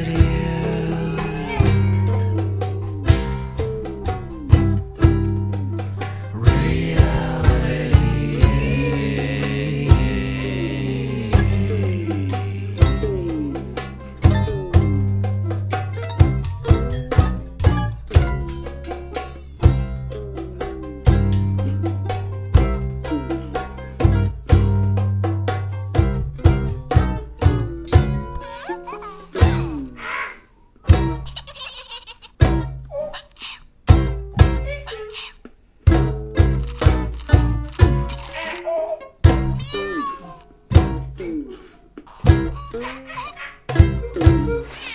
it is. Thank you.